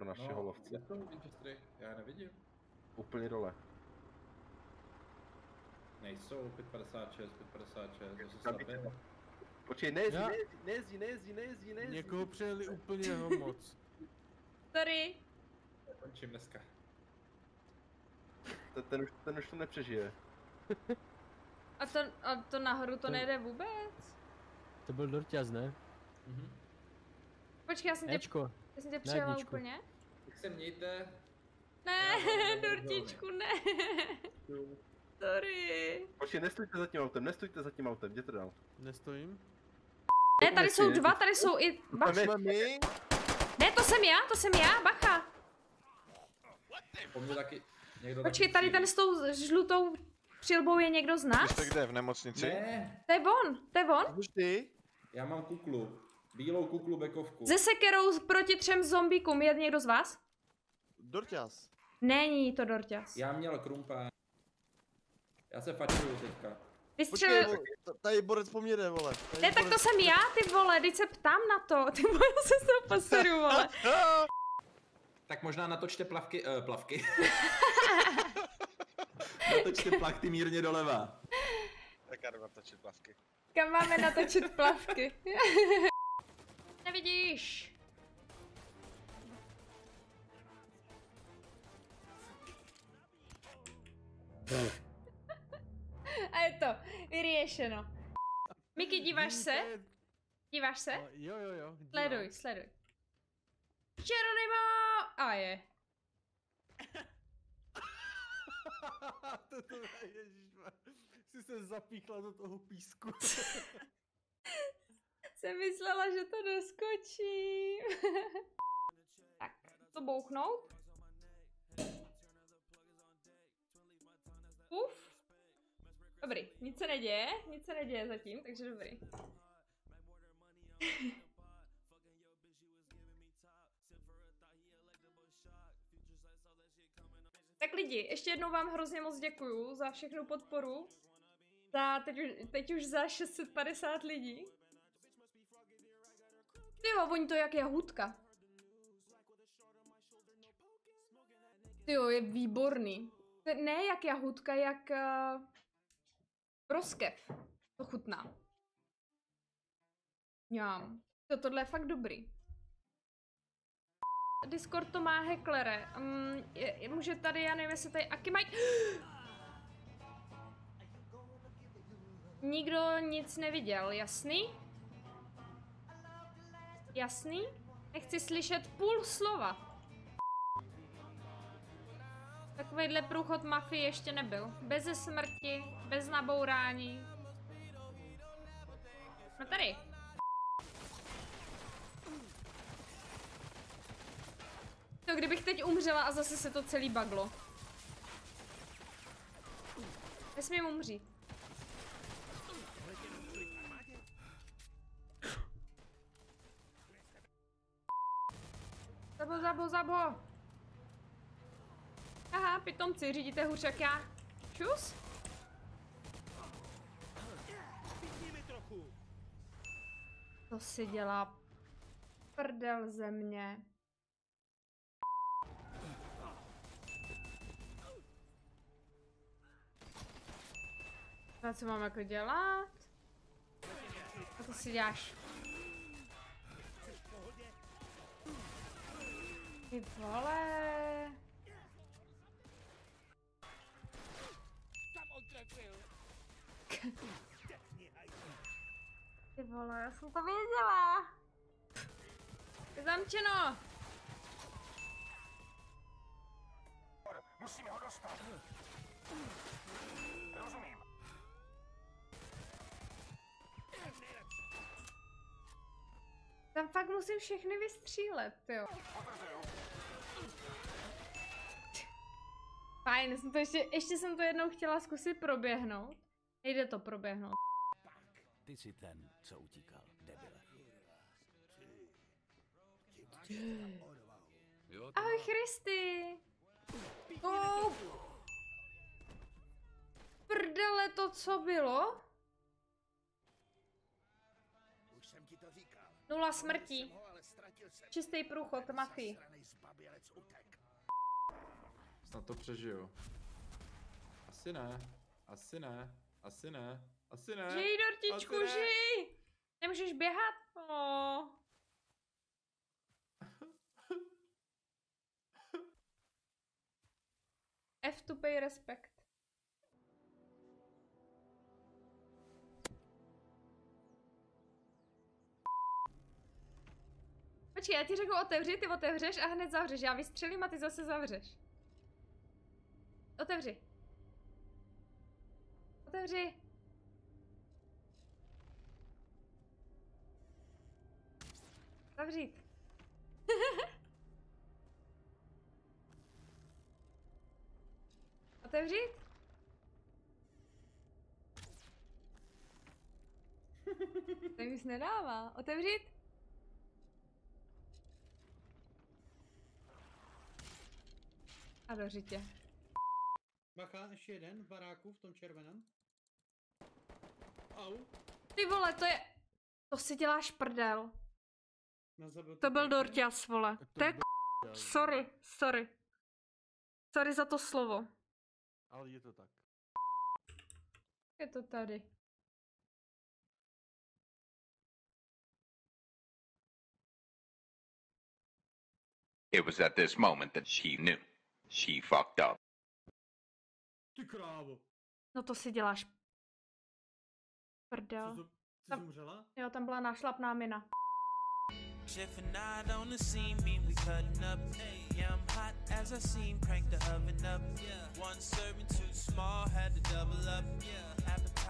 pro našeho lovce. kde jsou Winchestery? Já je nevidím. Úplně dole. Nejsou, 556, 556, zase Tam slabé. Počkej, nejezdí, Já- nejezdí, nejezdí, nejezdí, nejezdí. Někoho přejeli úplně ho moc. Sorry. Končím dneska. Ten, ten, už, ten už to nepřežije. A to, a to nahoru to To- nejde vůbec? To byl Dorťaz, ne? Mhm. Počkej, já jsem tě, Ečko. já jsem tě přijela úplně. Se mějte. Ne, dortičku, ne. Sorry. Počkej, nestůjte za tím autem, nestůjte za tím autem, jděte dál. Nestojím? Ne, tady jsou dva, tady jsou i... Bach. Ne, to jsem já, to jsem já, bacha. Taky Počkej, tady ten s tou žlutou přilbou je někdo z nás? jste kde, v nemocnici? Ne, To je on, to je on. Už ty? já mám kuklu. Bílou kuklu bekovku. Se sekerou proti třem zombíkům, je někdo z vás? Dorťas. Není to Dorťas. Já měl krumpa. Já se fačuju teďka. Vystřelil... Počkej, tady borec po mně jde, vole. Tady Ne, tak to jsem já, ty vole, teď se ptám na to. Ty vole, já se toho poseru, vole. Tak možná natočte plavky, uh, plavky. natočte plachty mírně doleva. Tak já jdu natočit plavky. Kam máme natočit plavky? Nevidíš. A je to vyřešeno. Miky, díváš se? Díváš se? Jo, jo, jo. dívám. Sleduj, sleduj. Geronimo! A je. to, to, ježišmar. Jsi se zapíchla do toho písku. Jsem myslela, že to doskočím. tak, to bouchnout. Dobrý, nic se neděje, nic se neděje zatím, takže dobrý. tak lidi, ještě jednou vám hrozně moc děkuju za všechnu podporu. Za, teď, už, teď už za 650 lidí. Jo, voní to jak jahůdka. Ty jo, je výborný. Ne jak jahůdka, jak uh, proskev. To chutná. Mňam. To tohle je fakt dobrý. Discord to má heklere. Um, je, je, může tady, já nevím, jestli tady Aki mají... Nikdo nic neviděl, jasný? Jasný? Nechci slyšet půl slova. Takovýhle průchod mafie ještě nebyl. Beze smrti, bez nabourání. No tady. To kdybych teď umřela a zase se to celý baglo. Nesmím umřít. Zabo, zabo, zabo. Aha, pitomci, řídíte hůř jak já. Čus? To si dělá prdel ze mě. A co mám jako dělat? A to si děláš. Ty vole. Ty vole, já jsem to věděla. Je zamčeno. Musíme ho dostat. Rozumím. Tam fakt musím všechny vystřílet, jo. Fajn, jsem to ještě, ještě jsem to jednou chtěla zkusit proběhnout. Nejde to proběhnout. Ty jsi ten, co utíkal, debile. Ahoj Christy! Oh. Prdele to, co bylo? už jsem ti to říkal. Nula smrtí. Čistý průchod, mafii. Snad to přežiju. Asi ne. Asi ne. Asi ne. Asi ne. Žij, dortičku, Asi ne. žij! Nemůžeš běhat? Oh. F to pay respect. Počkej, já ti řeknu otevři, ty otevřeš a hned zavřeš. Já vystřelím a ty zase zavřeš. Otevři. Otevři. Zavřít. Otevřít? to nic nedává. Otevřít? A do řitě. Bacha, ještě jeden v baráku, v tom červeném. Au. Ty vole, to je... To si děláš prdel. To byl. Dorťas, vole. To je k- Sorry, sorry. Sorry za to slovo. Ale je to tak. Je to tady. It was at this moment that she knew. She fucked up. Ty krávo. No to si děláš prdel. ty Tam- umřela? Jo, tam byla nášlapná mina. Chef and I scene, mean we cutting up. Yeah, I'm hot as I seem, crank the oven up. One serving too small, had to double up. Appetite